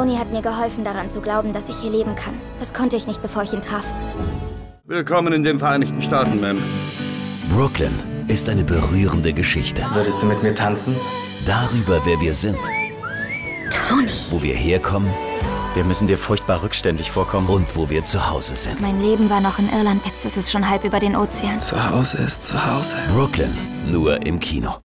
Tony hat mir geholfen, daran zu glauben, dass ich hier leben kann. Das konnte ich nicht, bevor ich ihn traf. Willkommen in den Vereinigten Staaten, Ma'am. Brooklyn ist eine berührende Geschichte. Würdest du mit mir tanzen? Darüber, wer wir sind, Tony! wo wir herkommen Wir müssen dir furchtbar rückständig vorkommen. und wo wir zu Hause sind. Mein Leben war noch in Irland, jetzt ist es schon halb über den Ozean. Zu Hause ist zu Hause. Brooklyn, nur im Kino.